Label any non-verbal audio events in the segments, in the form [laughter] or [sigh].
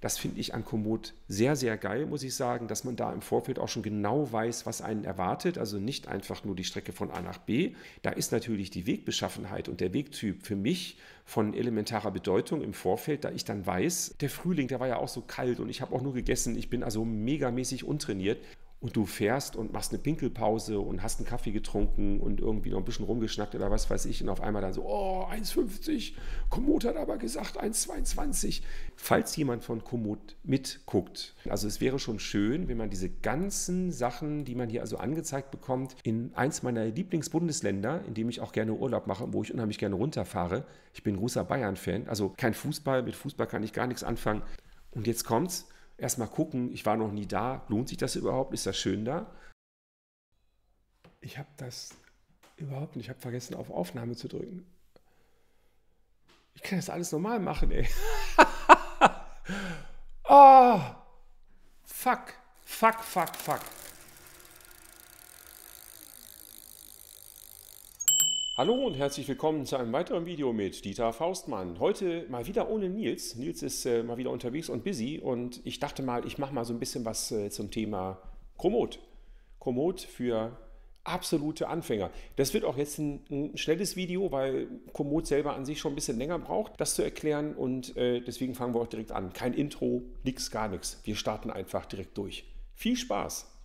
Das finde ich an Komoot sehr, sehr geil, muss ich sagen, dass man da im Vorfeld auch schon genau weiß, was einen erwartet. Also nicht einfach nur die Strecke von A nach B. Da ist natürlich die Wegbeschaffenheit und der Wegtyp für mich von elementarer Bedeutung im Vorfeld, da ich dann weiß, der Frühling, der war ja auch so kalt und ich habe auch nur gegessen. Ich bin also megamäßig untrainiert und du fährst und machst eine Pinkelpause und hast einen Kaffee getrunken und irgendwie noch ein bisschen rumgeschnackt oder was weiß ich und auf einmal dann so, oh, 1,50, Komoot hat aber gesagt 1,22. Falls jemand von Komoot mitguckt, also es wäre schon schön, wenn man diese ganzen Sachen, die man hier also angezeigt bekommt, in eins meiner Lieblingsbundesländer, in dem ich auch gerne Urlaub mache, wo ich unheimlich gerne runterfahre. Ich bin großer Bayern-Fan, also kein Fußball, mit Fußball kann ich gar nichts anfangen. Und jetzt kommt's, erstmal gucken, ich war noch nie da, lohnt sich das überhaupt, ist das schön da? Ich habe das überhaupt nicht, ich habe vergessen auf Aufnahme zu drücken. Ich kann das alles normal machen, ey. oh, [laughs] fuck, fuck, fuck, fuck. Hallo und herzlich willkommen zu einem weiteren Video mit Dieter Faustmann. Heute mal wieder ohne Nils. Nils ist äh, mal wieder unterwegs und busy und ich dachte mal, ich mache mal so ein bisschen was äh, zum Thema Komoot. Komoot für absolute Anfänger. Das wird auch jetzt ein, ein, schnelles Video, weil Komoot selber an sich schon ein bisschen länger braucht, das zu erklären und äh, deswegen fangen wir auch direkt an. Kein Intro, nichts, gar nichts. Wir starten einfach direkt durch. Viel Spaß!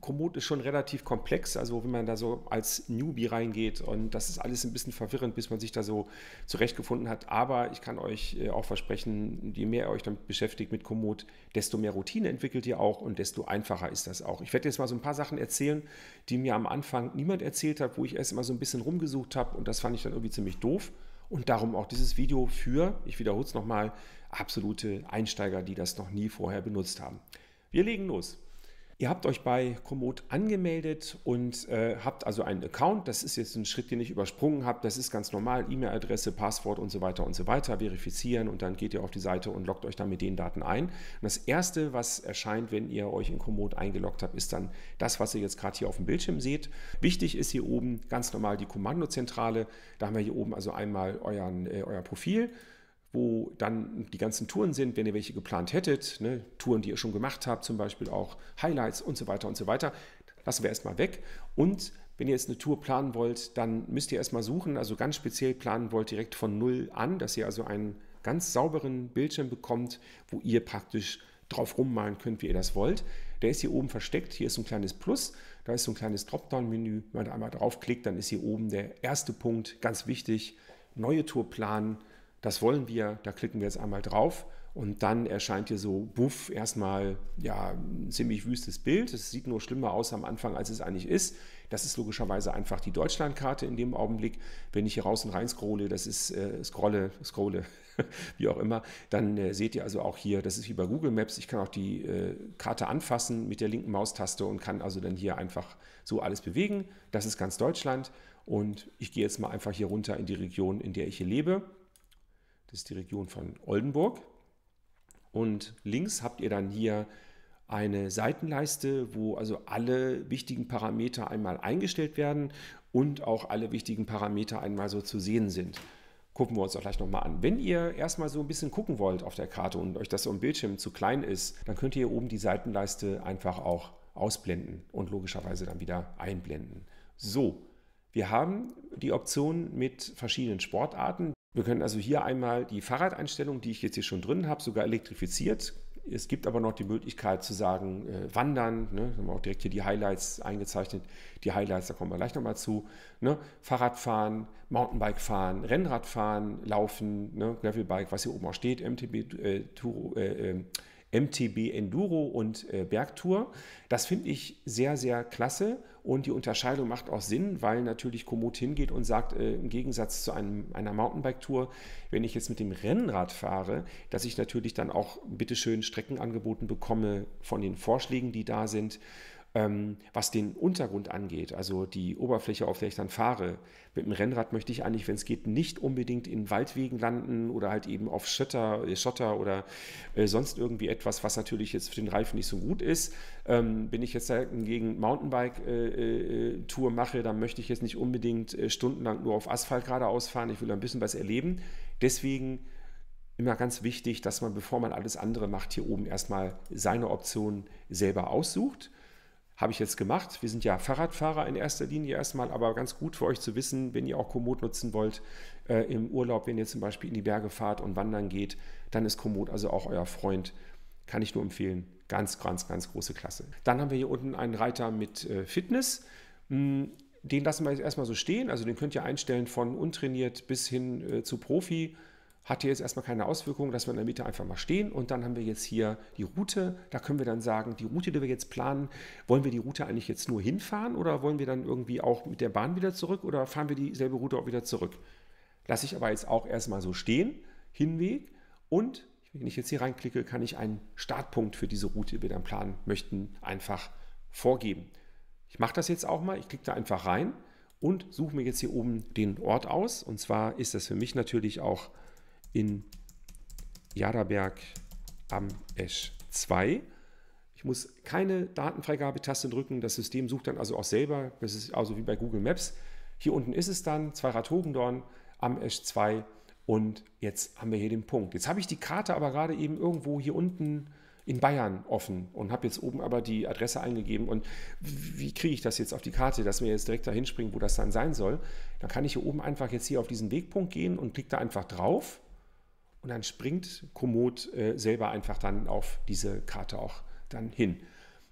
Komoot ist schon relativ komplex, also wenn man da so als Newbie reingeht und das ist alles ein bisschen verwirrend, bis man sich da so zurechtgefunden hat. Aber ich kann euch äh, auch versprechen, je mehr ihr euch damit beschäftigt mit Komoot, desto mehr Routine entwickelt ihr auch und desto einfacher ist das auch. Ich werde jetzt mal so ein paar Sachen erzählen, die mir am Anfang niemand erzählt hat, wo ich erst mal so ein bisschen rumgesucht habe und das fand ich dann irgendwie ziemlich doof. Und darum auch dieses Video für, ich wiederhole es nochmal, absolute Einsteiger, die das noch nie vorher benutzt haben. Wir legen los. Ihr habt euch bei Komoot angemeldet und äh, habt also einen Account. Das ist jetzt ein Schritt, den ich übersprungen habe. Das ist ganz normal. E-Mail-Adresse, Passwort und so weiter und so weiter. Verifizieren und dann geht ihr auf die Seite und loggt euch dann mit den Daten ein. Und das erste, was erscheint, wenn ihr euch in Komoot eingeloggt habt, ist dann das, was ihr jetzt gerade hier auf dem Bildschirm seht. Wichtig ist hier oben ganz normal die Kommandozentrale. Da haben wir hier oben also einmal euren, äh, euer Profil wo dann die ganzen Touren sind, wenn ihr welche geplant hättet, ne, Touren, die ihr schon gemacht habt, zum Beispiel auch Highlights und so weiter und so weiter. Lassen wir erstmal weg. Und wenn ihr jetzt eine Tour planen wollt, dann müsst ihr erstmal suchen, also ganz speziell planen wollt direkt von Null an, dass ihr also einen ganz sauberen Bildschirm bekommt, wo ihr praktisch drauf rummalen könnt, wie ihr das wollt. Der ist hier oben versteckt. Hier ist so ein kleines Plus. Da ist so ein kleines Dropdown-Menü. Wenn man da einmal draufklickt, dann ist hier oben der erste Punkt, ganz wichtig, neue Tour planen das wollen wir, da klicken wir jetzt einmal drauf und dann erscheint hier so, buff, erstmal ja, ein ziemlich wüstes Bild. Es sieht nur schlimmer aus am Anfang, als es eigentlich ist. Das ist logischerweise einfach die Deutschlandkarte in dem Augenblick. Wenn ich hier raus und rein scrolle, das ist äh, scrolle, scrolle, [laughs] wie auch immer, dann äh, seht ihr also auch hier, das ist wie bei Google Maps. Ich kann auch die äh, Karte anfassen mit der linken Maustaste und kann also dann hier einfach so alles bewegen. Das ist ganz Deutschland und ich gehe jetzt mal einfach hier runter in die Region, in der ich hier lebe. Das ist die Region von Oldenburg. Und links habt ihr dann hier eine Seitenleiste, wo also alle wichtigen Parameter einmal eingestellt werden und auch alle wichtigen Parameter einmal so zu sehen sind. Gucken wir uns auch gleich nochmal an. Wenn ihr erstmal so ein bisschen gucken wollt auf der Karte und euch das so im Bildschirm zu klein ist, dann könnt ihr hier oben die Seitenleiste einfach auch ausblenden und logischerweise dann wieder einblenden. So, wir haben die Option mit verschiedenen Sportarten. Wir können also hier einmal die Fahrradeinstellung, die ich jetzt hier schon drin habe, sogar elektrifiziert. Es gibt aber noch die Möglichkeit zu sagen, äh, wandern. Ne? Haben wir auch direkt hier die Highlights eingezeichnet. Die Highlights, da kommen wir gleich nochmal zu. Ne? Fahrradfahren, Mountainbike fahren, Rennrad fahren, Laufen, ne? Gravelbike, was hier oben auch steht, MTB, äh, Turo, äh, ähm, MTB Enduro und äh, Bergtour. Das finde ich sehr, sehr klasse und die Unterscheidung macht auch Sinn, weil natürlich Komoot hingeht und sagt, äh, im Gegensatz zu einem, einer Mountainbike-Tour, wenn ich jetzt mit dem Rennrad fahre, dass ich natürlich dann auch bitteschön Strecken angeboten bekomme von den Vorschlägen, die da sind was den Untergrund angeht, also die Oberfläche, auf der ich dann fahre. Mit dem Rennrad möchte ich eigentlich, wenn es geht, nicht unbedingt in Waldwegen landen oder halt eben auf Schotter, äh, Schotter oder äh, sonst irgendwie etwas, was natürlich jetzt für den Reifen nicht so gut ist. Ähm, wenn ich jetzt gegen Mountainbike-Tour äh, mache, dann möchte ich jetzt nicht unbedingt stundenlang nur auf Asphalt geradeaus fahren. Ich will ein bisschen was erleben. Deswegen immer ganz wichtig, dass man, bevor man alles andere macht, hier oben erstmal seine Option selber aussucht. Habe ich jetzt gemacht. Wir sind ja Fahrradfahrer in erster Linie erstmal, aber ganz gut für euch zu wissen, wenn ihr auch Komoot nutzen wollt äh, im Urlaub, wenn ihr zum Beispiel in die Berge fahrt und wandern geht, dann ist Komoot also auch euer Freund. Kann ich nur empfehlen. Ganz, ganz, ganz große Klasse. Dann haben wir hier unten einen Reiter mit äh, Fitness. Hm, den lassen wir jetzt erstmal so stehen. Also den könnt ihr einstellen von untrainiert bis hin äh, zu Profi. Hat hier jetzt erstmal keine Auswirkungen, dass wir in der Mitte einfach mal stehen. Und dann haben wir jetzt hier die Route. Da können wir dann sagen, die Route, die wir jetzt planen, wollen wir die Route eigentlich jetzt nur hinfahren oder wollen wir dann irgendwie auch mit der Bahn wieder zurück oder fahren wir dieselbe Route auch wieder zurück? Lasse ich aber jetzt auch erstmal so stehen, Hinweg. Und wenn ich jetzt hier reinklicke, kann ich einen Startpunkt für diese Route, die wir dann planen möchten, einfach vorgeben. Ich mache das jetzt auch mal. Ich klicke da einfach rein und suche mir jetzt hier oben den Ort aus. Und zwar ist das für mich natürlich auch in Jaderberg am Esch 2. Ich muss keine Datenfreigabetaste drücken. Das System sucht dann also auch selber. Das ist also wie bei Google Maps. Hier unten ist es dann, Zweirad Hogendorn am Esch 2. Und jetzt haben wir hier den Punkt. Jetzt habe ich die Karte aber gerade eben irgendwo hier unten in Bayern offen und habe jetzt oben aber die Adresse eingegeben. Und wie kriege ich das jetzt auf die Karte, dass wir jetzt direkt da hinspringen, wo das dann sein soll? Dann kann ich hier oben einfach jetzt hier auf diesen Wegpunkt gehen und klicke da einfach drauf. Und dann springt Komoot äh, selber einfach dann auf diese Karte auch dann hin.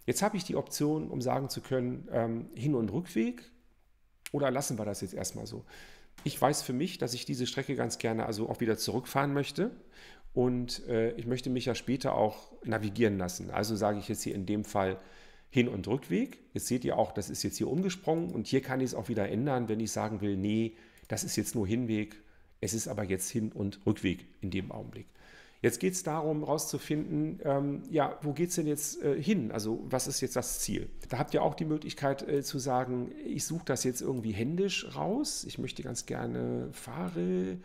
Jetzt habe ich die Option, um sagen zu können, ähm, Hin- und Rückweg oder lassen wir das jetzt erstmal so. Ich weiß für mich, dass ich diese Strecke ganz gerne also auch wieder zurückfahren möchte und äh, ich möchte mich ja später auch navigieren lassen. Also sage ich jetzt hier in dem Fall Hin- und Rückweg. Jetzt seht ihr auch, das ist jetzt hier umgesprungen und hier kann ich es auch wieder ändern, wenn ich sagen will, nee, das ist jetzt nur Hinweg, es ist aber jetzt Hin- und Rückweg in dem Augenblick. Jetzt geht es darum, herauszufinden, ähm, ja, wo geht es denn jetzt äh, hin? Also was ist jetzt das Ziel? Da habt ihr auch die Möglichkeit äh, zu sagen, ich suche das jetzt irgendwie händisch raus. Ich möchte ganz gerne fahre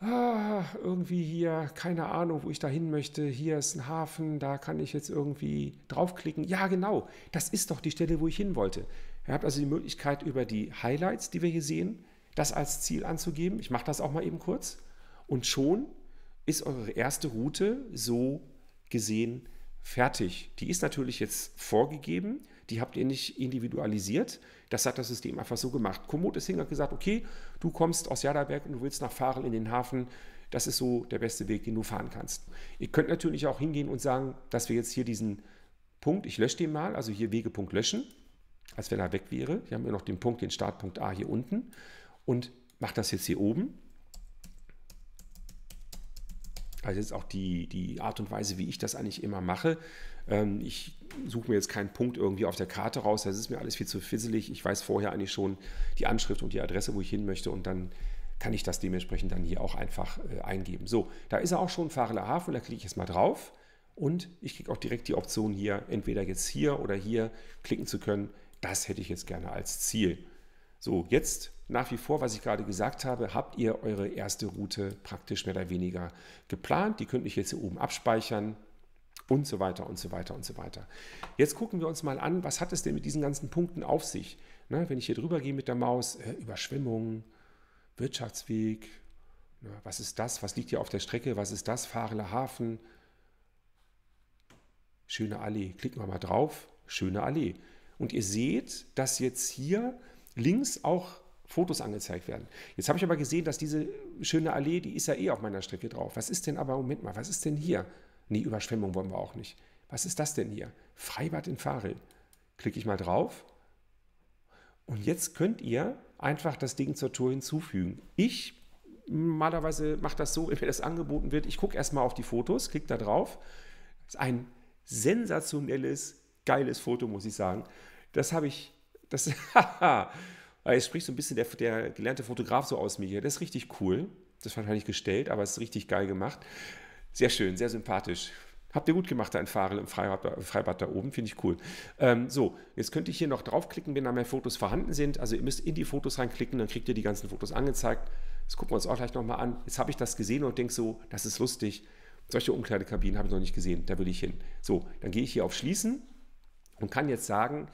ah, irgendwie hier, keine Ahnung, wo ich da hin möchte, hier ist ein Hafen, da kann ich jetzt irgendwie draufklicken. Ja, genau, das ist doch die Stelle, wo ich hin wollte. Ihr habt also die Möglichkeit, über die Highlights, die wir hier sehen, das als Ziel anzugeben. Ich mache das auch mal eben kurz. Und schon ist eure erste Route so gesehen fertig. Die ist natürlich jetzt vorgegeben, die habt ihr nicht individualisiert. Das hat das System einfach so gemacht. Komoot ist hingegangen gesagt, okay, du kommst aus Jaderberg und du willst nach Fahren in den Hafen. Das ist so der beste Weg, den du fahren kannst. Ihr könnt natürlich auch hingehen und sagen, dass wir jetzt hier diesen Punkt, ich lösche den mal, also hier Wegepunkt löschen, als wenn er weg wäre. Hier haben wir noch den Punkt, den Startpunkt A hier unten und mache das jetzt hier oben. Also jetzt auch die, die Art und Weise, wie ich das eigentlich immer mache. Ähm, ich suche mir jetzt keinen Punkt irgendwie auf der Karte raus, das ist mir alles viel zu fisselig. Ich weiß vorher eigentlich schon die Anschrift und die Adresse, wo ich hin möchte und dann kann ich das dementsprechend dann hier auch einfach äh, eingeben. So, da ist er auch schon, Fahreler Hafen, da klicke ich jetzt mal drauf und ich kriege auch direkt die Option hier, entweder jetzt hier oder hier klicken zu können. Das hätte ich jetzt gerne als Ziel. So, jetzt nach wie vor, was ich gerade gesagt habe, habt ihr eure erste Route praktisch mehr oder weniger geplant. Die könnt ihr jetzt hier oben abspeichern und so weiter und so weiter und so weiter. Jetzt gucken wir uns mal an, was hat es denn mit diesen ganzen Punkten auf sich? Na, wenn ich hier drüber gehe mit der Maus, äh, Überschwemmung, Wirtschaftsweg, na, was ist das? Was liegt hier auf der Strecke? Was ist das? Fahreler Hafen, schöne Allee. Klicken wir mal drauf, schöne Allee. Und ihr seht, dass jetzt hier links auch Fotos angezeigt werden. Jetzt habe ich aber gesehen, dass diese schöne Allee, die ist ja eh auf meiner Strecke drauf. Was ist denn aber, Moment mal, was ist denn hier? Nee, Überschwemmung wollen wir auch nicht. Was ist das denn hier? Freibad in Farel. Klicke ich mal drauf. Und jetzt könnt ihr einfach das Ding zur Tour hinzufügen. Ich normalerweise mache das so, wenn mir das angeboten wird. Ich gucke erstmal auf die Fotos, klicke da drauf. Das ist ein sensationelles, geiles Foto, muss ich sagen. Das habe ich, das, [laughs] haha, es spricht so ein bisschen der, der gelernte Fotograf so aus mir hier. Das ist richtig cool. Das ist wahrscheinlich gestellt, aber es ist richtig geil gemacht. Sehr schön, sehr sympathisch. Habt ihr gut gemacht, da in im Freibad, Freibad da oben, finde ich cool. Ähm, so, jetzt könnt ihr hier noch draufklicken, wenn da mehr Fotos vorhanden sind. Also ihr müsst in die Fotos reinklicken, dann kriegt ihr die ganzen Fotos angezeigt. Das gucken wir uns auch gleich nochmal an. Jetzt habe ich das gesehen und denke so, das ist lustig. Solche Umkleidekabinen habe ich noch nicht gesehen, da will ich hin. So, dann gehe ich hier auf Schließen und kann jetzt sagen,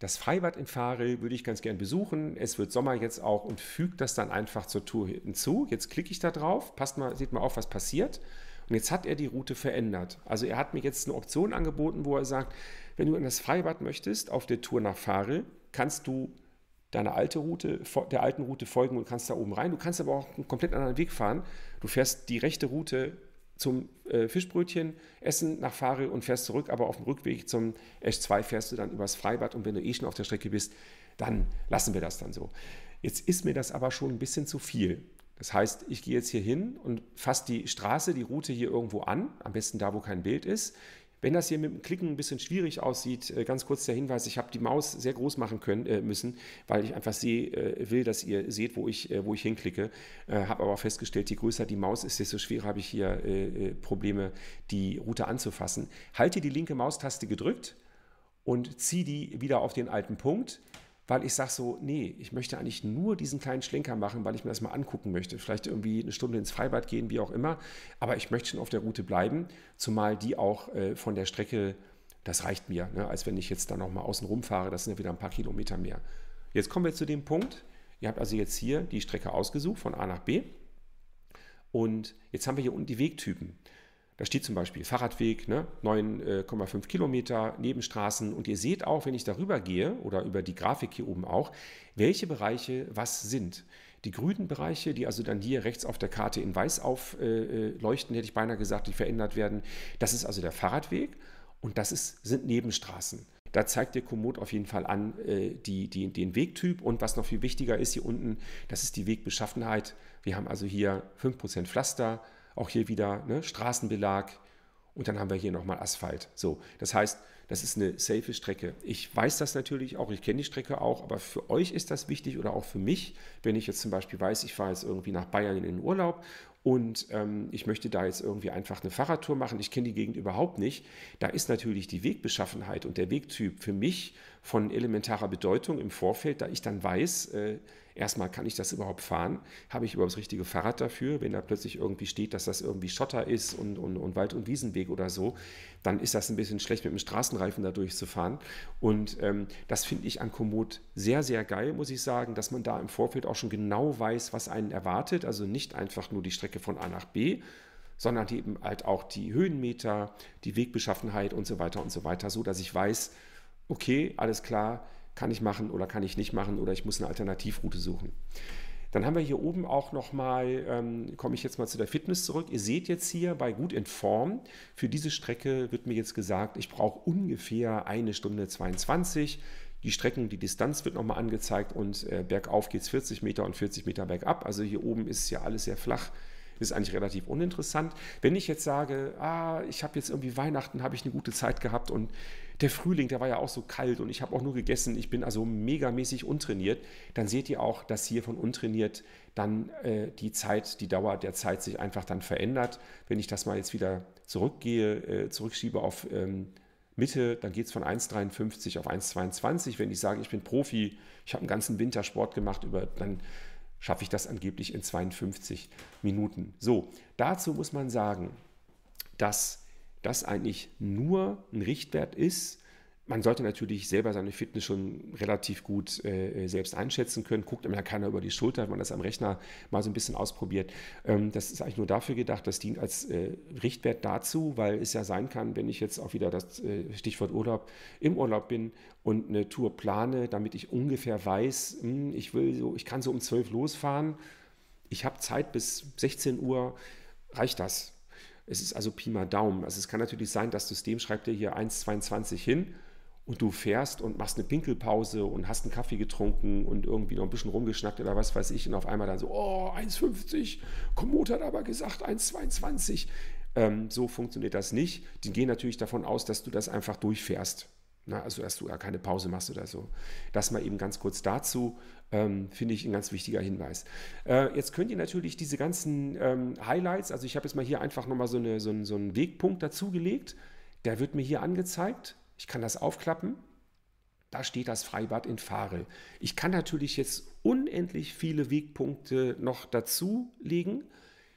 das Freibad in Farel würde ich ganz gern besuchen. Es wird Sommer jetzt auch und fügt das dann einfach zur Tour hinzu. Jetzt klicke ich da drauf, passt mal, seht mal auf, was passiert. Und jetzt hat er die Route verändert. Also er hat mir jetzt eine Option angeboten, wo er sagt, wenn du in das Freibad möchtest, auf der Tour nach Farel, kannst du deiner alte Route, der alten Route folgen und kannst da oben rein. Du kannst aber auch einen komplett anderen Weg fahren. Du fährst die rechte Route zum äh, Fischbrötchen essen nach Farel und fährst zurück, aber auf dem Rückweg zum Esch 2 fährst du dann übers Freibad und wenn du eh schon auf der Strecke bist, dann lassen wir das dann so. Jetzt ist mir das aber schon ein bisschen zu viel. Das heißt, ich gehe jetzt hier hin und fasse die Straße, die Route hier irgendwo an, am besten da, wo kein Bild ist, wenn das hier mit dem Klicken ein bisschen schwierig aussieht, äh, ganz kurz der Hinweis, ich habe die Maus sehr groß machen können, äh, müssen, weil ich einfach seh, äh, will, dass ihr seht, wo ich, wo ich hinklicke. habe aber festgestellt, je größer die Maus ist, desto schwerer habe ich hier Probleme, die Route anzufassen. Halte die linke Maustaste gedrückt und ziehe die wieder auf den alten Punkt weil ich sage so, nee, ich möchte eigentlich nur diesen kleinen Schlenker machen, weil ich mir das mal angucken möchte. Vielleicht irgendwie eine Stunde ins Freibad gehen, wie auch immer. Aber ich möchte schon auf der Route bleiben, zumal die auch äh, von der Strecke, das reicht mir, ne, als wenn ich jetzt da nochmal außen rumfahre, das sind ja wieder ein paar Kilometer mehr. Jetzt kommen wir zu dem Punkt, ihr habt also jetzt hier die Strecke ausgesucht von A nach B. Und jetzt haben wir hier unten die Wegtypen. Da steht zum Beispiel Fahrradweg, ne, 9,5 Kilometer, Nebenstraßen. Und ihr seht auch, wenn ich darüber gehe oder über die Grafik hier oben auch, welche Bereiche was sind. Die grünen Bereiche, die also dann hier rechts auf der Karte in weiß aufleuchten, hätte ich beinahe gesagt, die verändert werden. Das ist also der Fahrradweg und das ist, sind Nebenstraßen. Da zeigt der Komoot auf jeden Fall an äh, die, die, den Wegtyp und was noch viel wichtiger ist hier unten, das ist die Wegbeschaffenheit. Wir haben also hier 5% Pflaster, auch hier wieder ne, Straßenbelag und dann haben wir hier nochmal Asphalt. So, das heißt, das ist eine safe Strecke. Ich weiß das natürlich auch, ich kenne die Strecke auch, aber für euch ist das wichtig oder auch für mich, wenn ich jetzt zum Beispiel weiß, ich fahre jetzt irgendwie nach Bayern in den Urlaub und ähm, ich möchte da jetzt irgendwie einfach eine Fahrradtour machen, ich kenne die Gegend überhaupt nicht, da ist natürlich die Wegbeschaffenheit und der Wegtyp für mich von elementarer Bedeutung im Vorfeld, da ich dann weiß, äh, erstmal kann ich das überhaupt fahren, habe ich überhaupt das richtige Fahrrad dafür, wenn da plötzlich irgendwie steht, dass das irgendwie Schotter ist und, und, und Wald- und Wiesenweg oder so, dann ist das ein bisschen schlecht mit dem Straßenreifen da durchzufahren. Und ähm, das finde ich an Komoot sehr, sehr geil, muss ich sagen, dass man da im Vorfeld auch schon genau weiß, was einen erwartet, also nicht einfach nur die Strecke von A nach B, sondern eben halt auch die Höhenmeter, die Wegbeschaffenheit und so weiter und so weiter, so dass ich weiß, okay, alles klar, kann ich machen oder kann ich nicht machen oder ich muss eine Alternativroute suchen. Dann haben wir hier oben auch nochmal, ähm, komme ich jetzt mal zu der Fitness zurück. Ihr seht jetzt hier bei Gut in Form, für diese Strecke wird mir jetzt gesagt, ich brauche ungefähr eine Stunde 22. Die Strecken, die Distanz wird nochmal angezeigt und äh, bergauf geht es 40 Meter und 40 Meter bergab. Also hier oben ist ja alles sehr flach ist eigentlich relativ uninteressant. Wenn ich jetzt sage, ah, ich habe jetzt irgendwie Weihnachten, habe ich eine gute Zeit gehabt und der Frühling, der war ja auch so kalt und ich habe auch nur gegessen, ich bin also megamäßig untrainiert, dann seht ihr auch, dass hier von untrainiert dann äh, die Zeit, die Dauer der Zeit sich einfach dann verändert. Wenn ich das mal jetzt wieder zurückgehe, äh, zurückschiebe auf ähm, Mitte, dann geht es von 1,53 auf 1,22. Wenn ich sage, ich bin Profi, ich habe einen ganzen Winter Sport gemacht, über, dann schaffe ich das angeblich in 52 Minuten. So, dazu muss man sagen, dass das eigentlich nur ein Richtwert ist, man sollte natürlich selber seine Fitness schon relativ gut äh, selbst einschätzen können. Guckt immer keiner über die Schulter, wenn man das am Rechner mal so ein bisschen ausprobiert. Ähm, das ist eigentlich nur dafür gedacht, das dient als äh, Richtwert dazu, weil es ja sein kann, wenn ich jetzt auch wieder das äh, Stichwort Urlaub im Urlaub bin und eine Tour plane, damit ich ungefähr weiß, mh, hm, ich will so, ich kann so um 12 losfahren, ich habe Zeit bis 16 Uhr, reicht das? Es ist also Pi mal Daumen. Also es kann natürlich sein, das System schreibt dir hier 1,22 hin und du fährst und machst eine Pinkelpause und hast einen Kaffee getrunken und irgendwie noch ein bisschen rumgeschnackt oder was weiß ich und auf einmal dann so, oh, 1,50, Komoot hat aber gesagt 1,22. Ähm, so funktioniert das nicht. Die gehen natürlich davon aus, dass du das einfach durchfährst. Na, also, dass du ja keine Pause machst oder so. Das mal eben ganz kurz dazu, ähm, finde ich ein ganz wichtiger Hinweis. Äh, jetzt könnt ihr natürlich diese ganzen ähm, Highlights, also ich habe jetzt mal hier einfach nochmal so, eine, so, einen, so einen Wegpunkt dazugelegt, der wird mir hier angezeigt ich kann das aufklappen. Da steht das Freibad in Farel. Ich kann natürlich jetzt unendlich viele Wegpunkte noch dazulegen.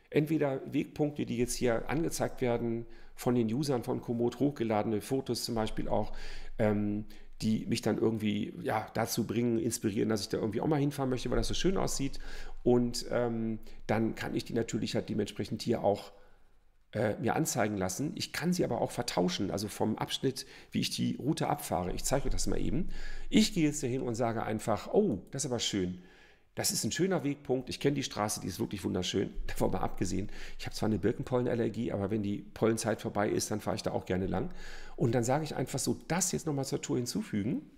Entweder Wegpunkte, die jetzt hier angezeigt werden von den Usern von Komoot, hochgeladene Fotos zum Beispiel auch, ähm, die mich dann irgendwie ja, dazu bringen, inspirieren, dass ich da irgendwie auch mal hinfahren möchte, weil das so schön aussieht. Und ähm, dann kann ich die natürlich halt dementsprechend hier auch äh, mir anzeigen lassen. Ich kann sie aber auch vertauschen, also vom Abschnitt, wie ich die Route abfahre. Ich zeige euch das mal eben. Ich gehe jetzt hier hin und sage einfach, oh, das ist aber schön. Das ist ein schöner Wegpunkt. Ich kenne die Straße, die ist wirklich wunderschön. [laughs] Davon mal abgesehen. Ich habe zwar eine Birkenpollenallergie, aber wenn die Pollenzeit vorbei ist, dann fahre ich da auch gerne lang. Und dann sage ich einfach so, das jetzt nochmal zur Tour hinzufügen.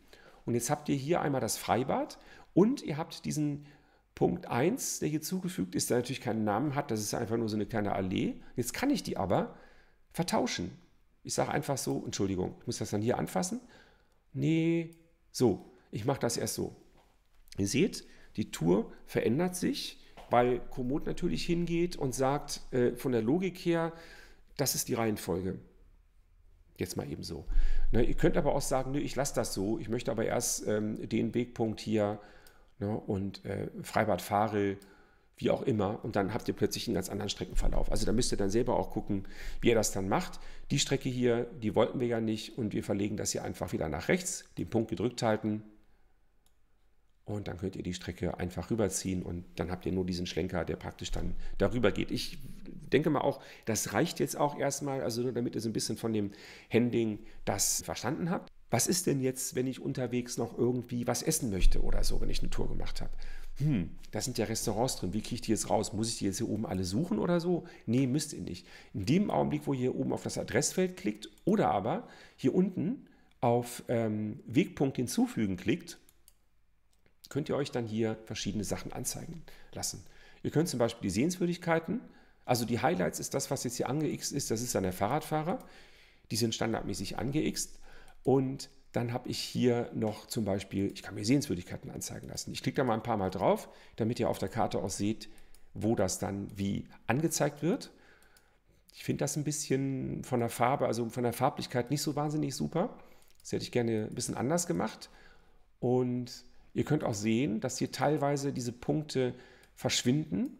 Und jetzt habt ihr hier einmal das Freibad und ihr habt diesen Punkt 1, der hier zugefügt ist, der natürlich keinen Namen hat. Das ist einfach nur so eine kleine Allee. Jetzt kann ich die aber vertauschen. Ich sage einfach so, Entschuldigung, ich muss das dann hier anfassen. Nee, so, ich mache das erst so. Ihr seht, die Tour verändert sich, weil Komoot natürlich hingeht und sagt, äh, von der Logik her, das ist die Reihenfolge. Jetzt mal eben so. Ne, ihr könnt aber auch sagen, nö, ich lasse das so, ich möchte aber erst ähm, den Wegpunkt hier ne, und äh, Freibad Farel, wie auch immer, und dann habt ihr plötzlich einen ganz anderen Streckenverlauf. Also da müsst ihr dann selber auch gucken, wie ihr das dann macht. Die Strecke hier, die wollten wir ja nicht und wir verlegen das hier einfach wieder nach rechts, den Punkt gedrückt halten, und dann könnt ihr die Strecke einfach rüberziehen und dann habt ihr nur diesen Schlenker, der praktisch dann darüber geht. Ich denke mal auch, das reicht jetzt auch erstmal, also nur damit ihr so ein bisschen von dem Handling das verstanden habt. Was ist denn jetzt, wenn ich unterwegs noch irgendwie was essen möchte oder so, wenn ich eine Tour gemacht habe? Hm, da sind ja Restaurants drin. Wie kriege ich die jetzt raus? Muss ich die jetzt hier oben alle suchen oder so? Nee, müsst ihr nicht. In dem Augenblick, wo ihr hier oben auf das Adressfeld klickt oder aber hier unten auf ähm, Wegpunkt hinzufügen klickt, könnt ihr euch dann hier verschiedene Sachen anzeigen lassen. Ihr könnt zum Beispiel die Sehenswürdigkeiten, also die Highlights ist das, was jetzt hier angeixt ist, das ist dann der Fahrradfahrer. Die sind standardmäßig angeixt. Und dann habe ich hier noch zum Beispiel, ich kann mir Sehenswürdigkeiten anzeigen lassen. Ich klicke da mal ein paar Mal drauf, damit ihr auf der Karte auch seht, wo das dann wie angezeigt wird. Ich finde das ein bisschen von der Farbe, also von der Farblichkeit nicht so wahnsinnig super. Das hätte ich gerne ein bisschen anders gemacht. Und Ihr könnt auch sehen, dass hier teilweise diese Punkte verschwinden.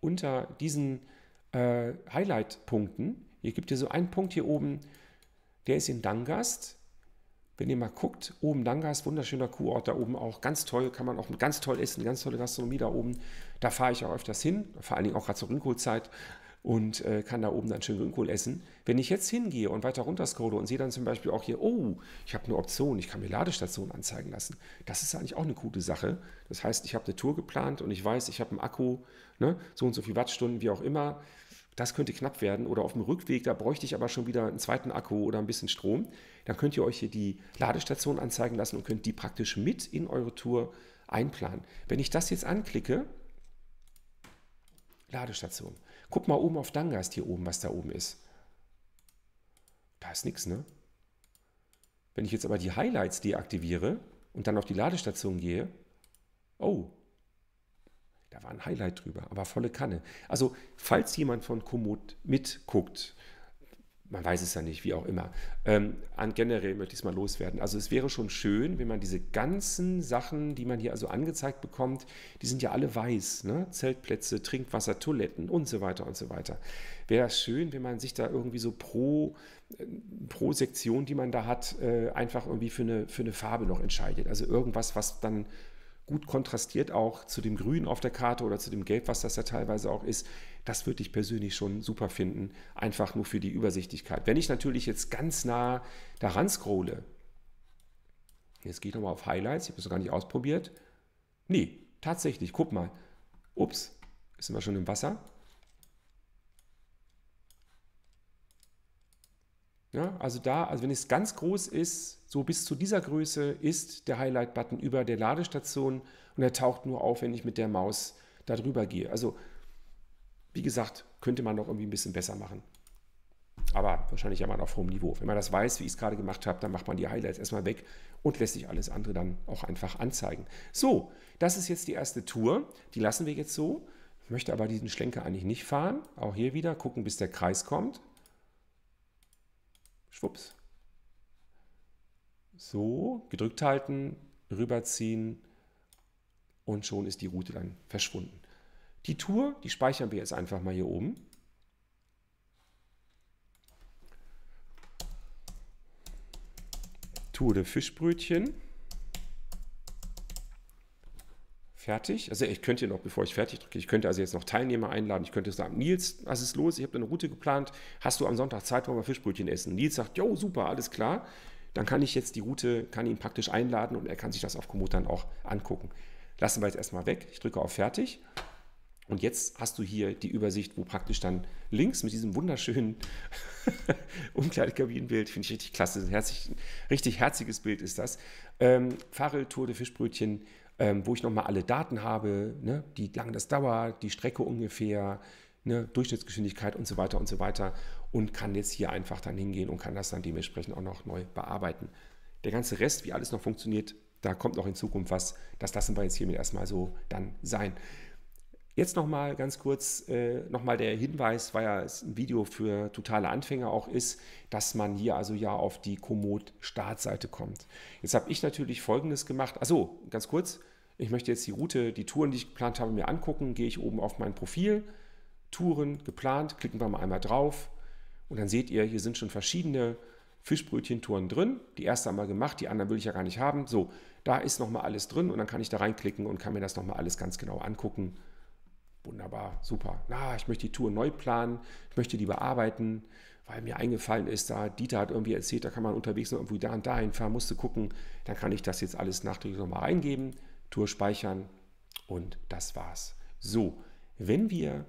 Unter diesen äh, Highlight-Punkten, hier gibt ihr so einen Punkt hier oben, der ist in Dangast. Wenn ihr mal guckt, oben Dangast, wunderschöner Kurort da oben auch, ganz toll, kann man auch ganz toll essen, ganz tolle Gastronomie da oben. Da fahre ich auch öfters hin, vor allen Dingen auch gerade zur Grünkohlzeit und äh, kann da oben dann schön Grünkohl essen. Wenn ich jetzt hingehe und weiter runter scrolle und sehe dann zum Beispiel auch hier, oh, ich habe eine Option, ich kann mir Ladestationen anzeigen lassen. Das ist eigentlich auch eine gute Sache. Das heißt, ich habe eine Tour geplant und ich weiß, ich habe einen Akku, ne, so und so viele Wattstunden, wie auch immer. Das könnte knapp werden. Oder auf dem Rückweg, da bräuchte ich aber schon wieder einen zweiten Akku oder ein bisschen Strom. Dann könnt ihr euch hier die Ladestation anzeigen lassen und könnt die praktisch mit in eure Tour einplanen. Wenn ich das jetzt anklicke, Ladestation. Guck mal oben auf Dangast hier oben, was da oben ist. Da ist nichts, ne? Wenn ich jetzt aber die Highlights deaktiviere und dann auf die Ladestation gehe, oh, da war ein Highlight drüber, aber volle Kanne. Also, falls jemand von Komoot mitguckt, man weiß es ja nicht, wie auch immer. Ähm, an generell möchte ich es mal loswerden. Also es wäre schon schön, wenn man diese ganzen Sachen, die man hier also angezeigt bekommt, die sind ja alle weiß, ne? Zeltplätze, Trinkwasser, Toiletten und so weiter und so weiter. Wäre es schön, wenn man sich da irgendwie so pro, äh, pro Sektion, die man da hat, äh, einfach irgendwie für eine, für eine Farbe noch entscheidet. Also irgendwas, was dann gut kontrastiert auch zu dem Grün auf der Karte oder zu dem Gelb, was das ja teilweise auch ist. Das würde ich persönlich schon super finden, einfach nur für die Übersichtlichkeit. Wenn ich natürlich jetzt ganz nah daran scrolle, jetzt gehe ich nochmal auf Highlights, ich habe es gar nicht ausprobiert. Nee, tatsächlich, guck mal. Ups, sind wir schon im Wasser. Ja, also da, also wenn es ganz groß ist, so bis zu dieser Größe ist der Highlight-Button über der Ladestation und er taucht nur auf, wenn ich mit der Maus da drüber gehe. Also wie gesagt, könnte man noch irgendwie ein bisschen besser machen. Aber wahrscheinlich ja mal auf hohem Niveau. Wenn man das weiß, wie ich es gerade gemacht habe, dann macht man die Highlights erstmal weg und lässt sich alles andere dann auch einfach anzeigen. So, das ist jetzt die erste Tour. Die lassen wir jetzt so. Ich möchte aber diesen Schlenker eigentlich nicht fahren. Auch hier wieder gucken, bis der Kreis kommt. Schwupps. So, gedrückt halten, rüberziehen und schon ist die Route dann verschwunden. Die Tour, die speichern wir jetzt einfach mal hier oben. Tour de Fischbrötchen. Fertig. Also ich könnte noch, bevor ich fertig drücke, ich könnte also jetzt noch Teilnehmer einladen. Ich könnte sagen, Nils, was ist los? Ich habe eine Route geplant. Hast du am Sonntag Zeit, wollen wir Fischbrötchen essen? Nils sagt, jo, super, alles klar. Dann kann ich jetzt die Route, kann ihn praktisch einladen und er kann sich das auf Komoot dann auch angucken. Lassen wir jetzt erstmal weg. Ich drücke auf Fertig. Und jetzt hast du hier die Übersicht, wo praktisch dann links mit diesem wunderschönen [laughs] Umkleidekabinenbild, finde ich richtig klasse, herzig, richtig herziges Bild ist das. Ähm, Fahrradtour der Fischbrötchen, ähm, wo ich nochmal alle Daten habe, ne, wie lange das dauert, die Strecke ungefähr, ne, Durchschnittsgeschwindigkeit und so weiter und so weiter und kann jetzt hier einfach dann hingehen und kann das dann dementsprechend auch noch neu bearbeiten. Der ganze Rest, wie alles noch funktioniert, da kommt noch in Zukunft was. Das lassen wir jetzt hiermit erstmal so dann sein. Jetzt nochmal ganz kurz, äh, nochmal der Hinweis, weil ja es ein Video für totale Anfänger auch ist, dass man hier also ja auf die Komoot-Startseite kommt. Jetzt habe ich natürlich Folgendes gemacht. Also ganz kurz, ich möchte jetzt die Route, die Touren, die ich geplant habe, mir angucken. Gehe ich oben auf mein Profil, Touren geplant, klicken wir mal einmal drauf und dann seht ihr, hier sind schon verschiedene Fischbrötchen-Touren drin. Die erste einmal gemacht, die anderen will ich ja gar nicht haben. So, da ist nochmal alles drin und dann kann ich da reinklicken und kann mir das nochmal alles ganz genau angucken Wunderbar, super. Na, ich möchte die Tour neu planen, ich möchte die bearbeiten, weil mir eingefallen ist, da Dieter hat irgendwie erzählt, da kann man unterwegs noch irgendwie da und dahin fahren, musste gucken. Dann kann ich das jetzt alles nachträglich nochmal eingeben, Tour speichern und das war's. So, wenn wir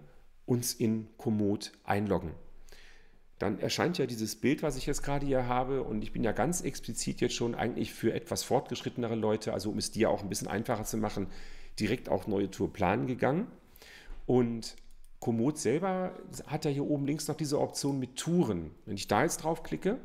uns in Komoot einloggen, dann erscheint ja dieses Bild, was ich jetzt gerade hier habe. Und ich bin ja ganz explizit jetzt schon eigentlich für etwas fortgeschrittenere Leute, also um es dir auch ein bisschen einfacher zu machen, direkt auch neue Tour planen gegangen. Und Komoot selber hat ja hier oben links noch diese Option mit Touren. Wenn ich da jetzt draufklicke,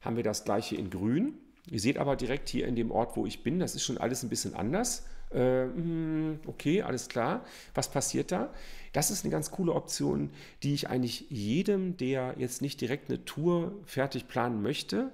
haben wir das gleiche in grün. Ihr seht aber direkt hier in dem Ort, wo ich bin, das ist schon alles ein bisschen anders. Äh, hm, okay, alles klar. Was passiert da? Das ist eine ganz coole Option, die ich eigentlich jedem, der jetzt nicht direkt eine Tour fertig planen möchte,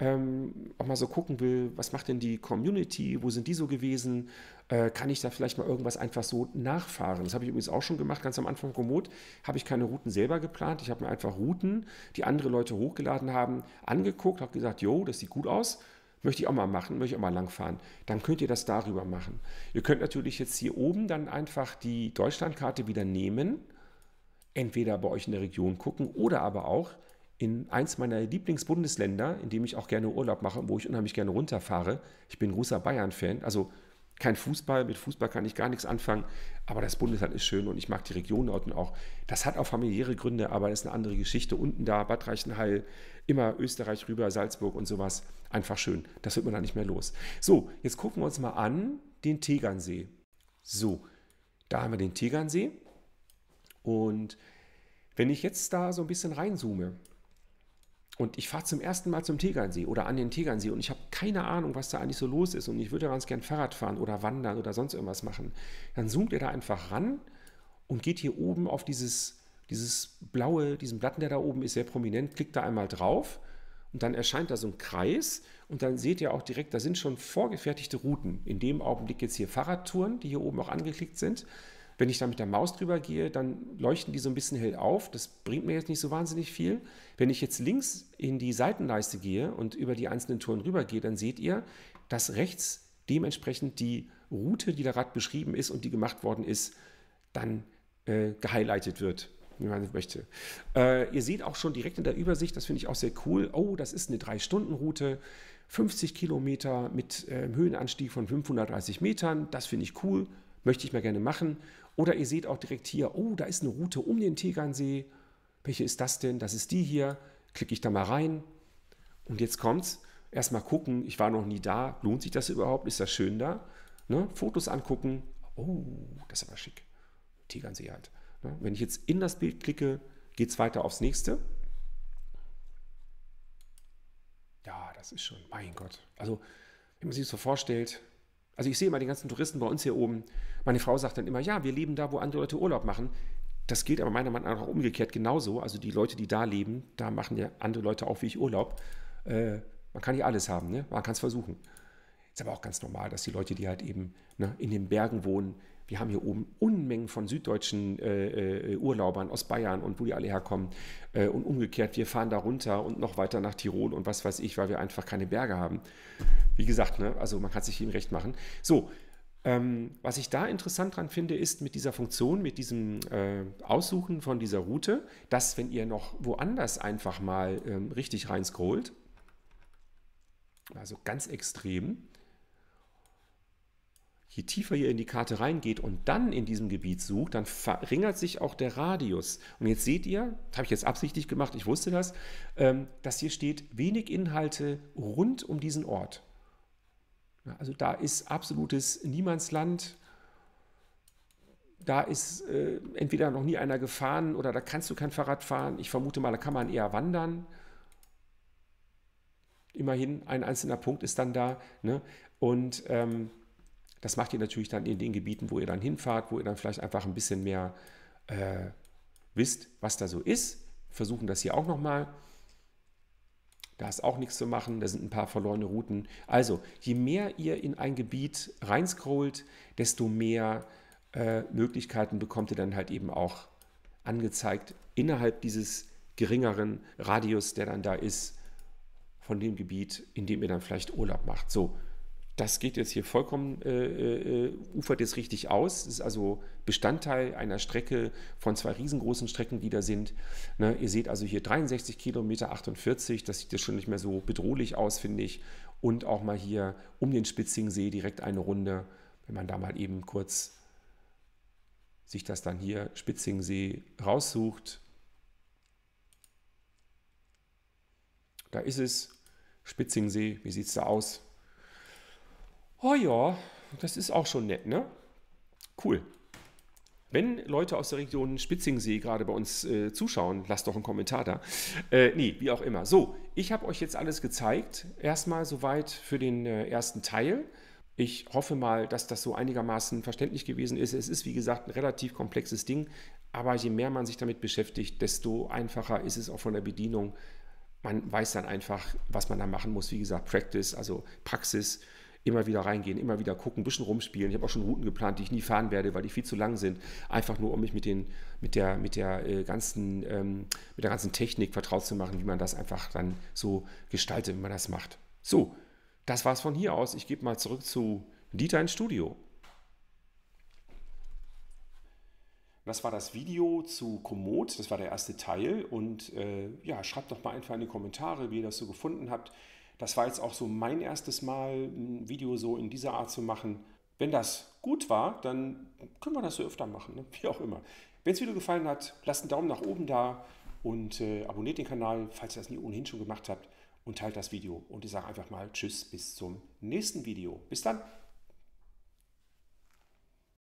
ähm, auch mal so gucken will, was macht denn die Community, wo sind die so gewesen, äh, kann ich da vielleicht mal irgendwas einfach so nachfahren. Das habe ich übrigens auch schon gemacht, ganz am Anfang Komoot habe ich keine Routen selber geplant, ich habe mir einfach Routen, die andere Leute hochgeladen haben, angeguckt, habe gesagt, jo, das sieht gut aus, möchte ich auch mal machen, möchte ich auch mal langfahren. Dann könnt ihr das darüber machen. Ihr könnt natürlich jetzt hier oben dann einfach die Deutschlandkarte wieder nehmen, entweder bei euch in der Region gucken oder aber auch in eins meiner Lieblingsbundesländer, in dem ich auch gerne Urlaub mache, wo ich unheimlich gerne runterfahre. Ich bin großer Bayern-Fan, also kein Fußball, mit Fußball kann ich gar nichts anfangen, aber das Bundesland ist schön und ich mag die Region dort auch. Das hat auch familiäre Gründe, aber das ist eine andere Geschichte. Unten da, Bad Reichenhall, immer Österreich rüber, Salzburg und sowas. Einfach schön. Das wird man da nicht mehr los. So, jetzt gucken wir uns mal an den Tegernsee. So, da haben wir den Tegernsee. Und wenn ich jetzt da so ein bisschen reinzoome, und ich fahre zum ersten Mal zum Tegernsee oder an den Tegernsee und ich habe keine Ahnung, was da eigentlich so los ist und ich würde ganz gern Fahrrad fahren oder wandern oder sonst irgendwas machen. Dann zoomt ihr da einfach ran und geht hier oben auf dieses, dieses blaue, diesen Platten, der da oben ist, sehr prominent, klickt da einmal drauf und dann erscheint da so ein Kreis und dann seht ihr auch direkt, da sind schon vorgefertigte Routen. In dem Augenblick jetzt hier Fahrradtouren, die hier oben auch angeklickt sind. Wenn ich da mit der Maus drüber gehe, dann leuchten die so ein bisschen hell auf. Das bringt mir jetzt nicht so wahnsinnig viel. Wenn ich jetzt links in die Seitenleiste gehe und über die einzelnen Touren rüber gehe, dann seht ihr, dass rechts dementsprechend die Route, die da gerade beschrieben ist und die gemacht worden ist, dann äh, gehighlightet wird, wie man möchte. Äh, ihr seht auch schon direkt in der Übersicht, das finde ich auch sehr cool, oh, das ist eine 3-Stunden-Route, 50 Kilometer mit äh, Höhenanstieg von 530 Metern, das finde ich cool, möchte ich mal gerne machen. Oder ihr seht auch direkt hier, oh, da ist eine Route um den Tegernsee. Welche ist das denn? Das ist die hier. Klicke ich da mal rein. Und jetzt kommt's. Erstmal gucken, ich war noch nie da. Lohnt sich das überhaupt? Ist das schön da? Ne? Fotos angucken. Oh, das ist aber schick. Tegernsee halt. Ne? Wenn ich jetzt in das Bild klicke, geht es weiter aufs nächste. Ja, das ist schon, mein Gott. Also, wenn man sich das so vorstellt, also ich sehe immer die ganzen Touristen bei uns hier oben. Meine Frau sagt dann immer, ja, wir leben da, wo andere Leute Urlaub machen. Das gilt aber meiner Meinung nach auch umgekehrt genauso. Also die Leute, die da leben, da machen ja andere Leute auch wie ich Urlaub. Äh, man kann nicht alles haben, ne? man kann es versuchen. Ist aber auch ganz normal, dass die Leute, die halt eben ne, in den Bergen wohnen, wir haben hier oben Unmengen von süddeutschen äh, äh, Urlaubern aus Bayern und wo die alle herkommen. Äh, und umgekehrt, wir fahren da runter und noch weiter nach Tirol und was weiß ich, weil wir einfach keine Berge haben. Wie gesagt, ne, also man kann sich ihm recht machen. So, ähm, was ich da interessant dran finde, ist mit dieser Funktion, mit diesem äh, Aussuchen von dieser Route, dass wenn ihr noch woanders einfach mal ähm, richtig rein scrollt, also ganz extrem, je tiefer ihr in die Karte reingeht und dann in diesem Gebiet sucht, dann verringert sich auch der Radius. Und jetzt seht ihr, das habe ich jetzt absichtlich gemacht, ich wusste das, ähm, dass hier steht wenig Inhalte rund um diesen Ort. Also da ist absolutes Niemandsland. Da ist äh, entweder noch nie einer gefahren oder da kannst du kein Fahrrad fahren. Ich vermute mal, da kann man eher wandern. Immerhin ein einzelner Punkt ist dann da. Ne? Und ähm, das macht ihr natürlich dann in den Gebieten, wo ihr dann hinfahrt, wo ihr dann vielleicht einfach ein bisschen mehr äh, wisst, was da so ist. Versuchen das hier auch nochmal. mal da ist auch nichts zu machen, da sind ein paar verlorene Routen. Also, je mehr ihr in ein Gebiet reinscrollt, desto mehr äh, Möglichkeiten bekommt ihr dann halt eben auch angezeigt innerhalb dieses geringeren Radius, der dann da ist, von dem Gebiet, in dem ihr dann vielleicht Urlaub macht. So, das geht jetzt hier vollkommen, äh, äh, ufert jetzt richtig aus. Das ist also Bestandteil einer Strecke von zwei riesengroßen Strecken, die da sind. Ne, ihr seht also hier 63 Kilometer, 48, das sieht ja schon nicht mehr so bedrohlich aus, finde ich. Und auch mal hier um den Spitzingsee direkt eine Runde, wenn man da mal eben kurz sich das dann hier Spitzingsee raussucht. Da ist es, Spitzingsee, wie sieht es da aus? Oh ja, das ist auch schon nett, ne? Cool. Wenn Leute aus der Region Spitzingsee gerade bei uns äh, zuschauen, lasst doch einen Kommentar da. Äh, nee, wie auch immer. So, ich habe euch jetzt alles gezeigt. Erstmal soweit für den äh, ersten Teil. Ich hoffe mal, dass das so einigermaßen verständlich gewesen ist. Es ist, wie gesagt, ein relativ komplexes Ding, aber je mehr man sich damit beschäftigt, desto einfacher ist es auch von der Bedienung. Man weiß dann einfach, was man da machen muss. Wie gesagt, Practice, also Praxis immer wieder reingehen, immer wieder gucken, ein bisschen rumspielen. Ich habe auch schon Routen geplant, die ich nie fahren werde, weil die viel zu lang sind. Einfach nur, um mich mit, den, mit der, mit der, äh, ganzen, ähm, mit der ganzen Technik vertraut zu machen, wie man das einfach dann so gestaltet, wie man das macht. So, das war es von hier aus. Ich gebe mal zurück zu Dieter ins Studio. Das war das Video zu Komoot, das war der erste Teil. Und äh, ja, schreibt doch mal einfach in die Kommentare, wie ihr das so gefunden habt. Das war jetzt auch so mein erstes Mal, ein Video so in dieser Art zu machen. Wenn das gut war, dann können wir das so öfter machen, ne? wie auch immer. Wenn das Video gefallen hat, lasst einen Daumen nach oben da und äh, abonniert den Kanal, falls ihr das nie ohnehin schon gemacht habt und teilt das Video. Und ich sage einfach mal Tschüss, bis zum nächsten Video. Bis dann.